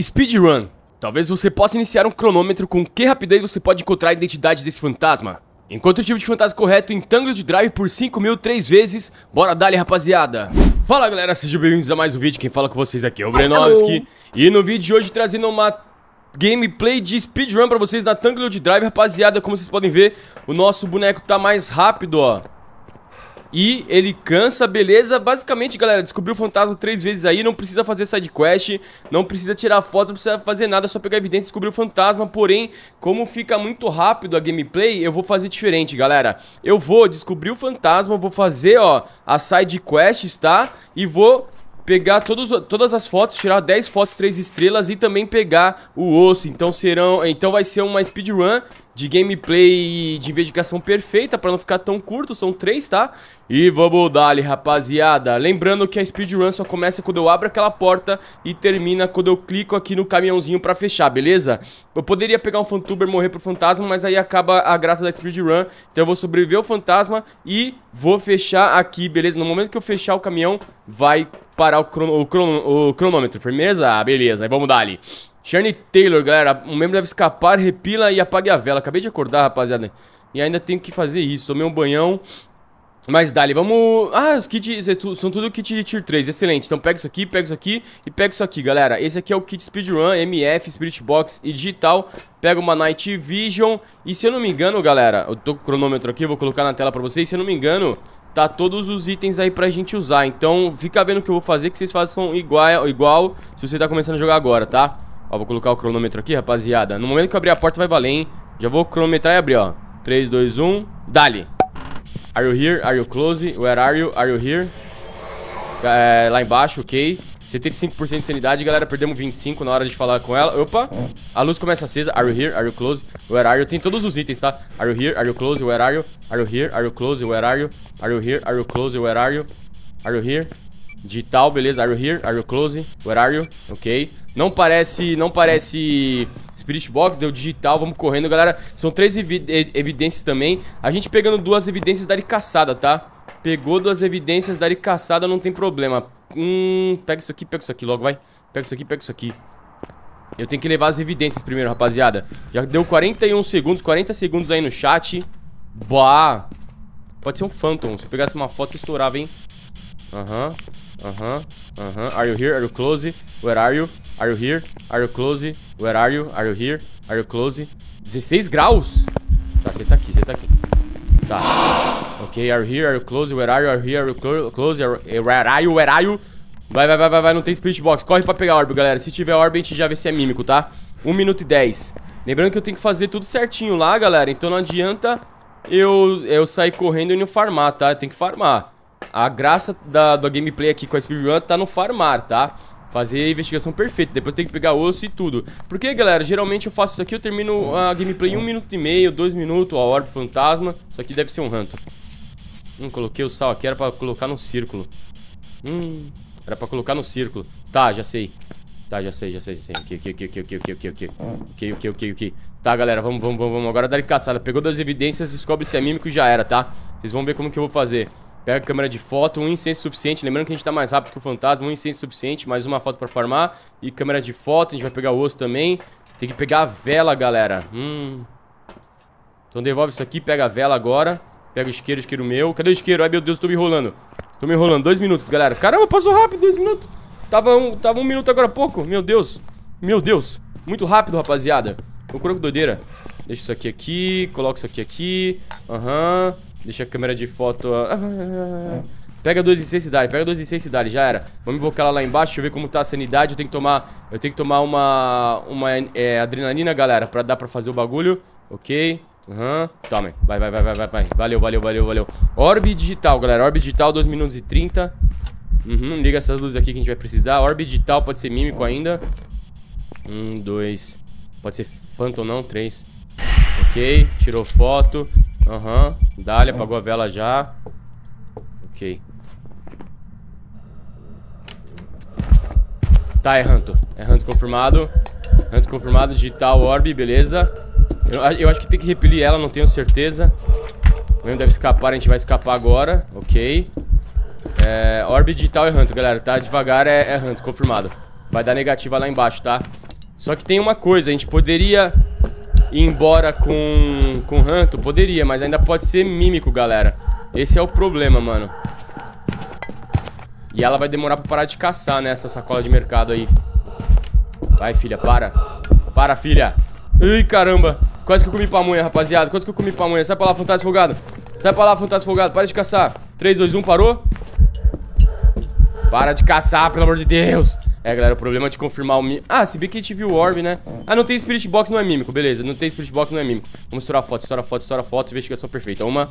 Speedrun. Talvez você possa iniciar um cronômetro com que rapidez você pode encontrar a identidade desse fantasma. Enquanto o tipo de fantasma correto em Tangle de Drive por 5 mil três vezes, bora dali rapaziada. Fala galera, sejam bem-vindos a mais um vídeo, quem fala com vocês aqui é o Brenovski. E no vídeo de hoje trazendo uma gameplay de speedrun pra vocês na Tangle de Drive, rapaziada. Como vocês podem ver, o nosso boneco tá mais rápido, ó. E ele cansa, beleza? Basicamente, galera, descobriu o fantasma três vezes aí, não precisa fazer side quest, não precisa tirar foto, não precisa fazer nada, é só pegar evidência e descobrir o fantasma. Porém, como fica muito rápido a gameplay, eu vou fazer diferente, galera. Eu vou descobrir o fantasma, vou fazer, ó, as side quests, tá? E vou pegar todos, todas as fotos, tirar 10 fotos 3 estrelas e também pegar o osso. Então serão, então vai ser uma speedrun de gameplay de investigação perfeita para não ficar tão curto, são três, tá? E vamos dali, rapaziada. Lembrando que a speedrun só começa quando eu abro aquela porta e termina quando eu clico aqui no caminhãozinho pra fechar, beleza? Eu poderia pegar um fantuber e morrer pro fantasma, mas aí acaba a graça da speedrun. Então eu vou sobreviver ao fantasma e vou fechar aqui, beleza? No momento que eu fechar o caminhão, vai parar o, crono, o, crono, o cronômetro, firmeza? Beleza, aí vamos dali. Shane Taylor, galera, um membro deve escapar, repila e apague a vela. Acabei de acordar, rapaziada. E ainda tenho que fazer isso. Tomei um banhão. Mas dali, vamos... Ah, os kits são tudo kit de tier 3, excelente Então pega isso aqui, pega isso aqui e pega isso aqui, galera Esse aqui é o kit Speedrun, MF, Spirit Box e digital Pega uma Night Vision E se eu não me engano, galera Eu tô com o cronômetro aqui, vou colocar na tela pra vocês Se eu não me engano, tá todos os itens aí pra gente usar Então fica vendo o que eu vou fazer Que vocês façam igual, igual se você tá começando a jogar agora, tá? Ó, vou colocar o cronômetro aqui, rapaziada No momento que eu abrir a porta vai valer, hein Já vou cronometrar e abrir, ó 3, 2, 1, dali Are you here? Are you close? Where are you? Are you here? É, lá embaixo, ok 75% de sanidade, galera, perdemos 25 na hora de falar com ela Opa, a luz começa acesa Are you here? Are you close? Where are you? Tem todos os itens, tá? Are you here? Are you close? Where are you? Are you here? Are you close? Where are you? Are you here? Are you close? Where are you? Are you here? Digital, beleza. Are you here? Are you close? Where are you? Ok. Não parece, não parece Spirit Box, deu digital, vamos correndo, galera. São três evi evidências também. A gente pegando duas evidências da caçada, tá? Pegou duas evidências da caçada, não tem problema. Hum, pega isso aqui, pega isso aqui logo, vai. Pega isso aqui, pega isso aqui. Eu tenho que levar as evidências primeiro, rapaziada. Já deu 41 segundos, 40 segundos aí no chat. Bah. Pode ser um Phantom. Se eu pegasse uma foto, estourava, hein? Aham. Uhum. Aham, uh aham. -huh. Are you here? Are you close? Where are you? Are you here? Are you close? Where are you? Are you here? Are you close? 16 graus? Tá, você tá aqui, você tá aqui. Tá. Ok, are you here? Are you close? Where are you? Are you here? Are you close? Where are you? Where are you? Vai, vai, vai, vai, vai. Não tem spirit box. Corre pra pegar orb, galera. Se tiver orb, a gente já vê se é mímico, tá? 1 minuto e 10. Lembrando que eu tenho que fazer tudo certinho lá, galera. Então não adianta eu, eu sair correndo e não farmar, tá? Eu tenho que farmar. A graça da, da gameplay aqui com a speedrun tá no farmar, tá? Fazer a investigação perfeita, depois tem que pegar osso e tudo. Porque, galera, geralmente eu faço isso aqui Eu termino a gameplay em um minuto e meio, dois minutos A orb fantasma, isso aqui deve ser um ranto Hum, coloquei o sal aqui, era pra colocar no círculo. Hum, era pra colocar no círculo. Tá, já sei. Tá, já sei, já sei, já sei. Ok, ok, ok, ok, ok, ok, ok. Ok, ok, ok, ok. Tá, galera, vamos, vamos, vamos, Agora dá caçada. Pegou das evidências, descobre se é mímico e já era, tá? Vocês vão ver como que eu vou fazer Pega a câmera de foto, um incenso suficiente. Lembrando que a gente tá mais rápido que o fantasma. Um incenso suficiente, mais uma foto pra farmar. E câmera de foto, a gente vai pegar o osso também. Tem que pegar a vela, galera. Hum. Então devolve isso aqui, pega a vela agora. Pega o isqueiro, isqueiro meu. Cadê o isqueiro? Ai, meu Deus, tô me enrolando. Tô me enrolando. Dois minutos, galera. Caramba, passou rápido, dois minutos. Tava um, tava um minuto agora há pouco. Meu Deus. Meu Deus. Muito rápido, rapaziada. Procura com doideira. Deixa isso aqui aqui. Coloca isso aqui aqui. Aham. Uhum. Deixa a câmera de foto... Pega dois em seis cidade, pega dois em seis cidade, já era. Vamos invocar ela lá embaixo, deixa eu ver como tá a sanidade. Eu tenho que tomar, eu tenho que tomar uma, uma é, adrenalina, galera, pra dar pra fazer o bagulho. Ok. Aham. Uhum. Tome. Vai, vai, vai, vai, vai, vai. Valeu, valeu, valeu, valeu. Orbe digital, galera. Orbe digital, 2 minutos e 30. Uhum. Liga essas luzes aqui que a gente vai precisar. Orbe digital pode ser mímico ainda. Um, dois. Pode ser Phantom não, três. Ok. Tirou foto. Aham. Uhum. Dali, apagou a vela já. Ok. Tá, é Hunto. É Hunto confirmado. Hunto confirmado, digital, orb, beleza. Eu, eu, acho que tem que repelir ela, não tenho certeza. O mesmo deve escapar, a gente vai escapar agora. Ok. É, orb digital é Hunto, galera, tá? Devagar é, é Hunto, confirmado. Vai dar negativa lá embaixo, tá? Só que tem uma coisa, a gente poderia ir embora com, com Ranto? Poderia, mas ainda pode ser mímico, galera. Esse é o problema, mano. E ela vai demorar pra parar de caçar, né? Essa sacola de mercado aí. Vai, filha, para. Para, filha. Ih, caramba. Quase que eu comi pamonha, rapaziada. Quase que eu comi pamonha. Sai pra lá, fantasma folgado. Sai pra lá, fantasma folgado. Para de caçar. 3, 2, 1, parou? Para de caçar, pelo amor de Deus. É, galera, o problema é de confirmar o mímico. Ah, se bem que a gente viu o orb, né? Ah, não tem Spirit Box, não é mímico. Beleza, não tem Spirit Box, não é mímico. Vamos estourar foto, estourar foto, estourar foto. Investigação perfeita. Uma,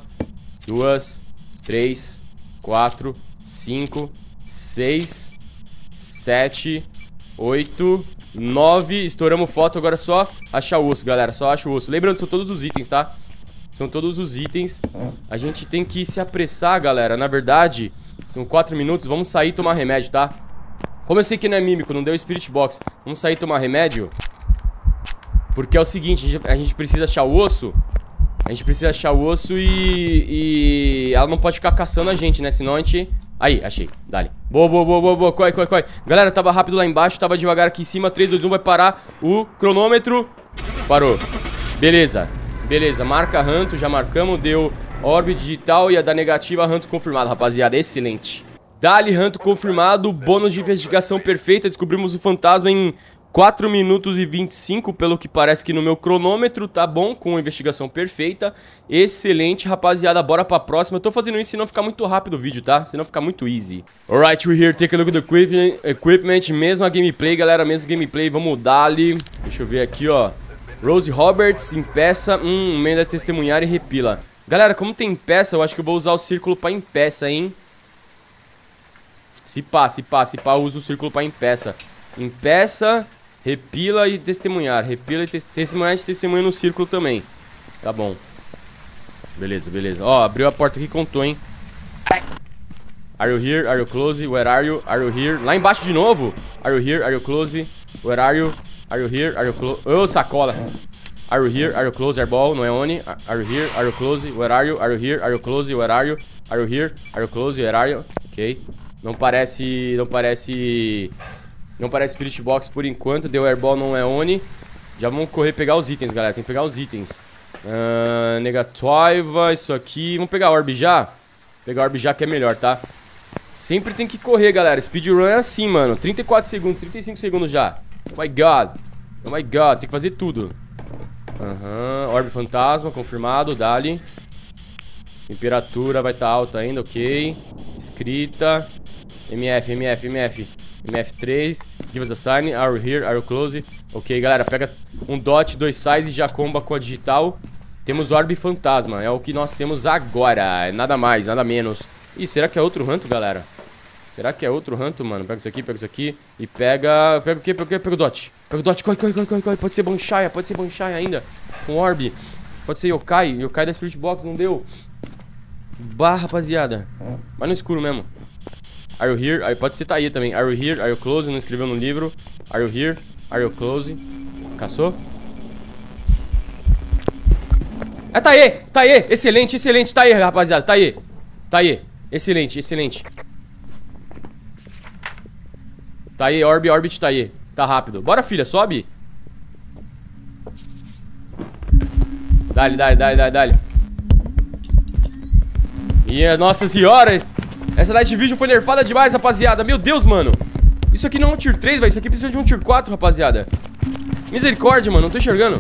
duas, três, quatro, cinco, seis, sete, oito, nove. Estouramos foto, agora é só achar o osso, galera. Só acha o osso. Lembrando, são todos os itens, tá? São todos os itens. A gente tem que se apressar, galera. Na verdade, são quatro minutos. Vamos sair e tomar remédio, tá? Como eu sei que não é mímico, não deu Spirit Box. Vamos sair tomar remédio. Porque é o seguinte, a gente, a gente precisa achar o osso. A gente precisa achar o osso e, e... Ela não pode ficar caçando a gente, né? Senão a gente Aí, achei. Dali. Boa, boa, boa, boa, boa. Corre, corre, corre. Galera, tava rápido lá embaixo, tava devagar aqui em cima. 3, 2, 1, vai parar o cronômetro. Parou. Beleza. Beleza, marca Ranto, já marcamos. Deu orbe digital e a da negativa Ranto confirmado, rapaziada. Excelente. Dali, Ranto confirmado. Bônus de investigação perfeita. Descobrimos o fantasma em 4 minutos e 25, pelo que parece que no meu cronômetro, tá bom, com investigação perfeita. Excelente, rapaziada, bora pra próxima. Eu tô fazendo isso senão ficar muito rápido o vídeo, tá? Senão ficar muito easy. Alright, we're here, take a look at the equipment, equipment mesma gameplay, galera, mesmo gameplay, vamos dar-lhe. Deixa eu ver aqui, ó. Rose Roberts, em peça, hum, emenda testemunhar e repila. Galera, como tem peça, eu acho que eu vou usar o círculo pra em peça, hein? Se pá, se pá, se pá, uso o círculo pra em peça. Em peça... Repila e testemunhar. Repila e te testemunhar e testemunha no círculo também. Tá bom. Beleza, beleza. Ó, abriu a porta aqui e contou, hein? Are you here? Are you close? Where are you? Are you here? Lá embaixo de novo. Are you here? Are you close? Where are you? Are you here? Are you close? Ô, oh, sacola. Are you here? Are you close? Airball, não é Oni. Are you here? Are you close? Where are you? Are you here? Are you close? Where are you? Are you here? Are you close? Where are you? Ok. Não parece... Não parece... Não parece Spirit Box por enquanto. Deu Airball, não é Oni. Já vamos correr pegar os itens, galera. Tem que pegar os itens. Uh, isso aqui. Vamos pegar a Orb já? Pegar a Orb já que é melhor, tá? Sempre tem que correr, galera. Speedrun é assim, mano. 34 segundos, 35 segundos já. Oh my god. Oh my god. Tem que fazer tudo. Aham. Uhum. Orb fantasma, confirmado. Dali. Temperatura vai estar tá alta ainda, ok. Escrita. MF, MF, MF. MF3, give us a sign, are you here, are you close? Ok, galera, pega um dot, dois size e já comba com a digital. Temos orb fantasma, é o que nós temos agora, nada mais, nada menos. Ih, será que é outro ranto, galera? Será que é outro ranto, mano? Pega isso aqui, pega isso aqui e pega... Pega o quê? Pega o quê? Pega o dot. Pega o dot, corre, corre, corre, corre, corre. Pode ser Banshaya, pode ser Banshaya ainda. Com orb. Pode ser Yokai, Yokai da Spirit Box, não deu. Bah, rapaziada. Mas no escuro mesmo. Are you here? Aí pode ser Taí também. Are you here? Are you close? Não escreveu no livro. Are you here? Are you close? Caçou? É Taí! Taí! Excelente, excelente. Taí, rapaziada. Taí. Taí. Excelente, excelente. Taí, orb, orbit, Taí. Tá rápido. Bora, filha, sobe. Dale, dale, dale, dale, dale. E nossa senhora, essa Night Vision foi nerfada demais, rapaziada. Meu Deus, mano. Isso aqui não é um Tier 3, velho. Isso aqui precisa de um Tier 4, rapaziada. Misericórdia, mano. Não tô enxergando.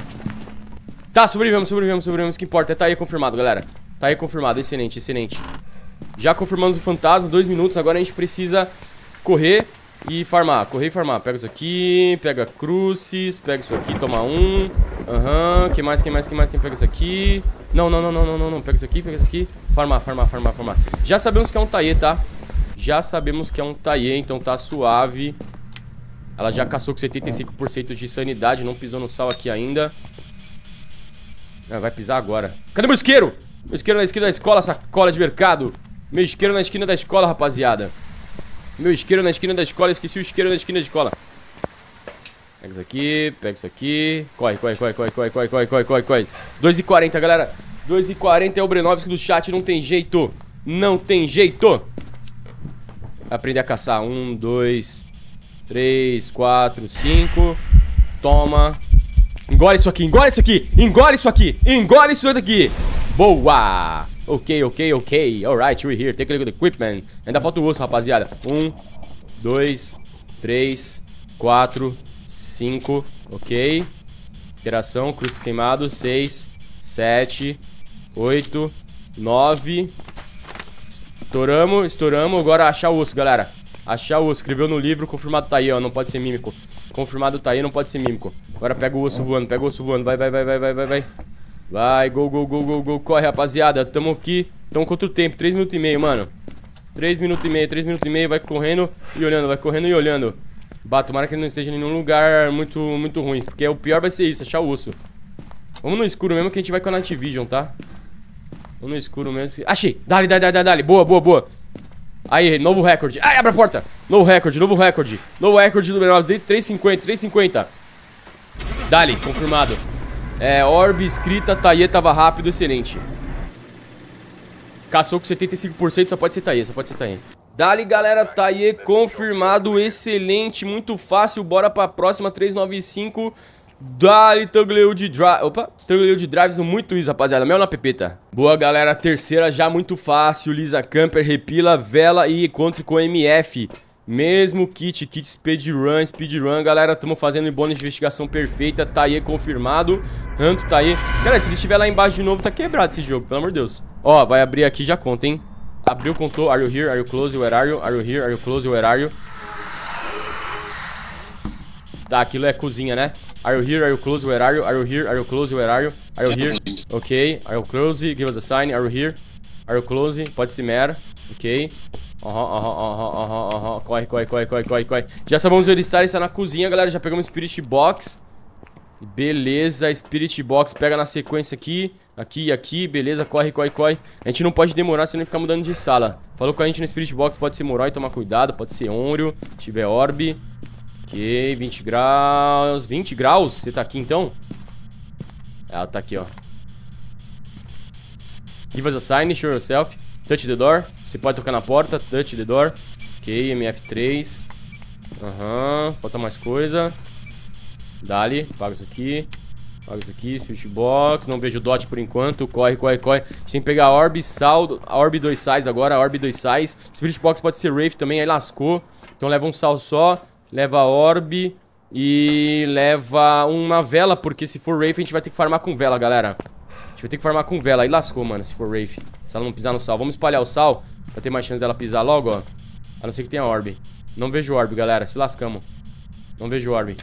Tá, sobrevivemos, sobrevivemos, sobrevivemos. O que importa é tá aí confirmado, galera. Tá aí confirmado. Excelente, excelente. Já confirmamos o fantasma. Dois minutos. Agora a gente precisa correr e farmar. Correr e farmar. Pega isso aqui. Pega crucis. Pega isso aqui. Toma um. Aham. Uhum. Que mais, que mais, que mais? Quem pega isso aqui? Não, não, não, não, não, não, não. Pega isso aqui, pega isso aqui. Farmar, farmar, farmar, farmar. Já sabemos que é um Taie, tá? Já sabemos que é um Taie, então tá suave. Ela já caçou com 75% de sanidade, não pisou no sal aqui ainda. Ah, vai pisar agora. Cadê meu isqueiro? Meu isqueiro na esquina da escola, sacola de mercado. Meu isqueiro na esquina da escola, rapaziada. Meu isqueiro na esquina da escola, esqueci o isqueiro na esquina da escola. Pega isso aqui, pega isso aqui. Corre, corre, corre, corre, corre, corre, corre, corre, corre, corre. 2h40, galera. 2h40 é o Brenovski do chat, não tem jeito. Não tem jeito. Aprender a caçar. 1, 2, 3, 4, 5, Toma. Engole isso aqui, engole isso aqui, engole isso aqui, engole isso daqui. Boa. Ok, ok, ok. Alright, we're here. Take a look at the equipment. Ainda falta o osso, rapaziada. Um, dois, três, quatro, cinco. Ok. Interação, cruz queimado. Seis, sete, oito, nove. Estouramos, estouramos. Agora achar o osso, galera. Achar o osso. Escreveu no livro, confirmado tá aí, ó. Não pode ser mímico. Confirmado tá aí, não pode ser mímico. Agora pega o osso voando, pega o osso voando. Vai, vai, vai, vai, vai, vai, vai. Vai, gol, gol, gol, gol, gol. Corre, rapaziada. Tamo aqui. Tamo contra o tempo. 3 minutos e meio, mano. 3 minutos e meio, 3 minutos e meio. Vai correndo e olhando, vai correndo e olhando. Bah, tomara que ele não esteja em nenhum lugar muito, muito ruim. Porque o pior vai ser isso, achar o osso. Vamos no escuro mesmo que a gente vai com a Night Vision, tá? Vamos no escuro mesmo. Achei! Dale, dale, dale, dale. Boa, boa, boa. Aí, novo recorde. Ai, abre a porta. Novo recorde, novo recorde. Novo recorde do menor. 350, 350. Dali, confirmado. É, orb, escrita, Taie tava rápido, excelente. Caçou com 75%, só pode ser Taie, só pode ser Taie. Dali, galera, Taie confirmado, excelente, muito fácil. Bora pra próxima, 395. Dali, Tangleu de Drive. Opa, Tangleu de Drives, muito isso, rapaziada. Mel na pepeta. Boa, galera. Terceira já muito fácil. Lisa Camper, repila, vela e encontre com MF. Mesmo kit, kit speedrun, speedrun, galera, estamos fazendo bônus de investigação perfeita, tá aí confirmado, Ranto tá aí. Galera, se ele estiver lá embaixo de novo, tá quebrado esse jogo, pelo amor de Deus. Ó, vai abrir aqui, já conta, hein. Abriu, contou, are you here, are you close, where are you, are you here, are you close, where are you. Tá, aquilo é cozinha, né? Are you here, are you close, where are you, are you here, are you close, where are you, are you here, ok, are you close, give us a sign, are you here, are you close, pode ser mer, ok. Aham, aham, aham, aham, aham. Corre, corre, corre, corre, corre, corre. Já sabemos onde ele está, ele está na cozinha, galera. Já pegamos Spirit Box. Beleza, Spirit Box pega na sequência aqui. Aqui e aqui, beleza, corre, corre, corre. A gente não pode demorar, senão ele ficar mudando de sala. Falou com a gente no Spirit Box, pode ser Moroi, tomar cuidado. Pode ser Onryo, tiver Orb. Ok, 20 graus. 20 graus? Você tá aqui então? Ela tá aqui, ó. Give us a sign, show yourself. Touch the door. Você pode tocar na porta. Touch the door. Ok, MF3. Aham, uhum, falta mais coisa. Dali, paga isso aqui. Paga isso aqui, Spirit Box. Não vejo dot por enquanto. Corre, corre, corre. A gente tem que pegar Orb, Sal. Orb 2 sais agora. Orb 2 sais. Spirit Box pode ser Wraith também. Aí lascou. Então leva um sal só. Leva Orb. E leva uma vela. Porque se for Wraith a gente vai ter que farmar com vela, galera. A gente vai ter que farmar com vela. Aí lascou, mano, se for Wraith. Se ela não pisar no sal. Vamos espalhar o sal. Pra ter mais chance dela pisar logo, ó. A não ser que tenha orb. Não vejo orb, galera. Se lascamos. Não vejo orb.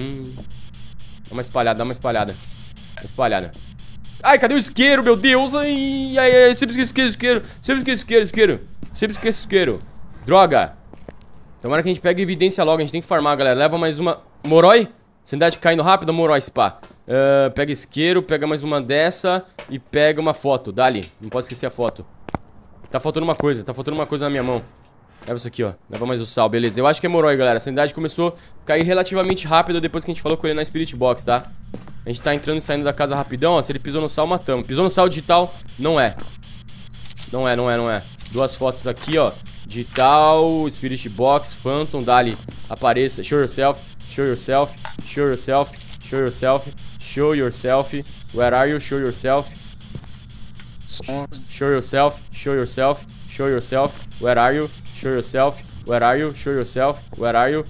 Hum. Dá uma espalhada, dá uma espalhada. Uma espalhada. Ai, cadê o isqueiro, meu Deus? Ai, ai, ai. Sempre esqueço isqueiro, isqueiro. Sempre esqueço isqueiro, isqueiro. Sempre esqueço isqueiro. Droga. Tomara que a gente pegue evidência logo. A gente tem que farmar, galera. Leva mais uma. Moroi? Sanidade caindo rápido, Moroi, spa. Uh, pega isqueiro, pega mais uma dessa e pega uma foto. Dali. Não pode esquecer a foto. Tá faltando uma coisa, tá faltando uma coisa na minha mão. Leva isso aqui, ó. Leva mais o sal, beleza. Eu acho que é Moroi, galera. A sanidade começou a cair relativamente rápido depois que a gente falou com ele na Spirit Box, tá? A gente tá entrando e saindo da casa rapidão, ó. Se ele pisou no sal, matamos. Pisou no sal digital, não é. Não é, não é, não é. Duas fotos aqui, ó. Digital, Spirit Box, Phantom, dali. Apareça. Show yourself, show yourself, show yourself, show yourself, show yourself. Where are you? Show yourself. Show yourself, show yourself, show yourself. Where are you? Show yourself. Where are you? Show yourself. Where are you?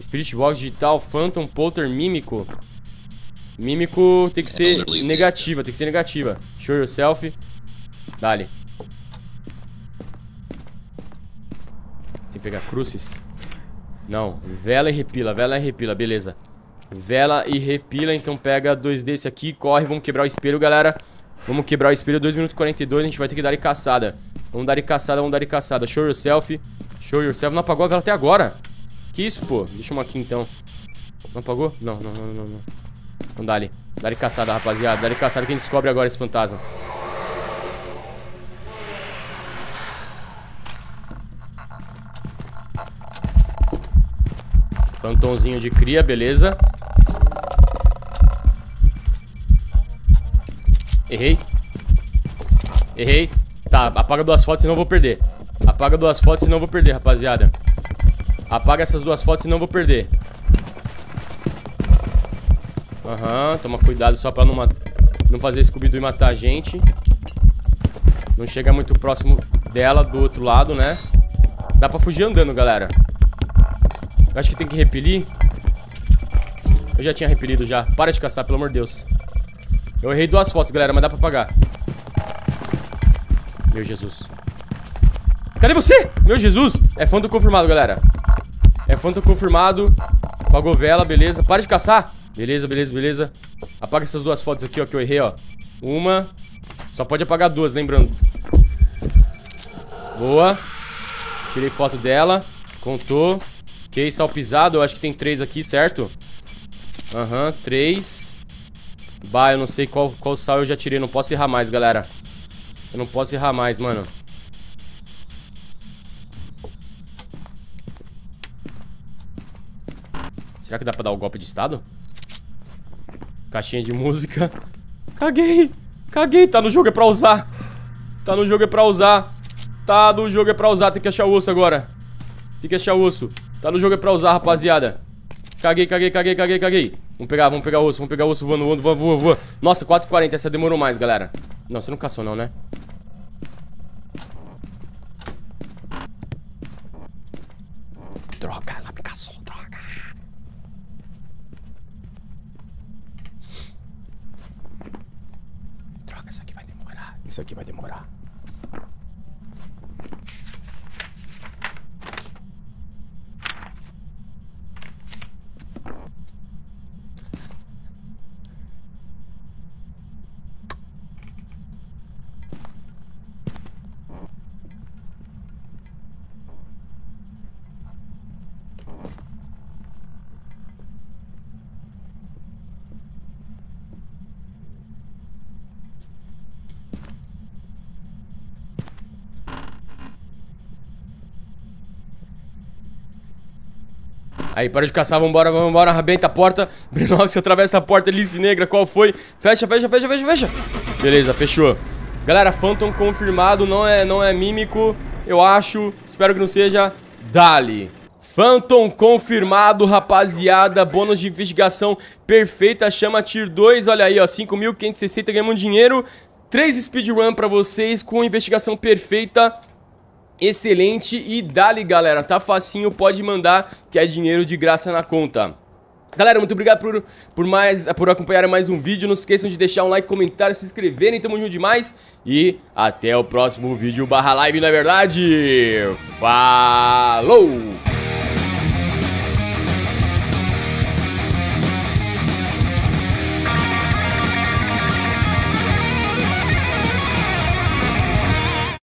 Spirit Box digital, Phantom, Polter, Mímico. Mímico tem que ser negativa, tem que ser negativa. Show yourself. Dale. Tem que pegar crucis. Não, vela e repila, vela e repila, beleza. Vela e repila, então pega dois desse aqui, corre, vamos quebrar o espelho, galera. Vamos quebrar o espelho, 2 minutos e 42, a gente vai ter que dar caçada. Vamos dar caçada, vamos dar caçada. Show yourself. Show yourself. Não apagou a vela até agora. Que isso, pô? Deixa uma aqui, então. Não apagou? Não, não, não, não, não. Vamos dar ali. Dar caçada, rapaziada. Dar caçada que a gente descobre agora esse fantasma. Fantomzinho de cria, beleza. Errei. Errei. Tá, apaga duas fotos, senão eu vou perder. Apaga duas fotos, senão eu vou perder, rapaziada. Apaga essas duas fotos, senão eu vou perder. Aham, toma cuidado só pra não, não fazer Scooby-Doo e matar a gente. Não chega muito próximo dela, do outro lado, né? Dá pra fugir andando, galera. Eu acho que tem que repelir. Eu já tinha repelido já. Para de caçar, pelo amor de Deus. Eu errei duas fotos, galera, mas dá pra pagar. Meu Jesus. Cadê você? Meu Jesus. É Phantom confirmado, galera. É Phantom confirmado. Pagou vela, beleza. Para de caçar. Beleza, beleza, beleza. Apaga essas duas fotos aqui, ó, que eu errei, ó. Uma. Só pode apagar duas, lembrando. Boa. Tirei foto dela. Contou. Ok, sal pisado. Eu acho que tem três aqui, certo? Aham, uhum, três. Bah, eu não sei qual, qual sal eu já tirei. Não posso errar mais, galera. Eu não posso errar mais, mano. Será que dá pra dar o golpe de estado? Caixinha de música. Caguei. Caguei. Tá no jogo, é pra usar. Tá no jogo, é pra usar. Tá no jogo, é pra usar. Tem que achar o osso agora. Tem que achar o osso. Tá no jogo, é pra usar, rapaziada. Caguei, caguei, caguei, caguei, caguei. Vamos pegar, vamos pegar osso, vamos pegar osso voando, voando, voando, voando, voando. Nossa, 4h40, essa demorou mais, galera. Não, você não caçou não, né? Droga, ela me caçou, droga. Droga, isso aqui vai demorar. Isso aqui vai demorar. Aí, para de caçar, vambora, vambora, arrebenta a porta. Brinox atravessa a porta, Lince Negra, qual foi? Fecha, fecha, fecha, fecha, fecha. Beleza, fechou. Galera, Phantom confirmado, não é, não é mímico Eu acho, espero que não seja Dali. Phantom confirmado, rapaziada Bônus de investigação perfeita Chama Tier 2, olha aí, ó 5.560, ganhamos dinheiro. 3 speedrun pra vocês com investigação perfeita excelente e dali galera, tá facinho, pode mandar que é dinheiro de graça na conta. Galera, muito obrigado por, por, mais, por acompanhar mais um vídeo, não esqueçam de deixar um like, comentário, se inscreverem, tamo junto demais e até o próximo vídeo barra live, não é verdade? Falou!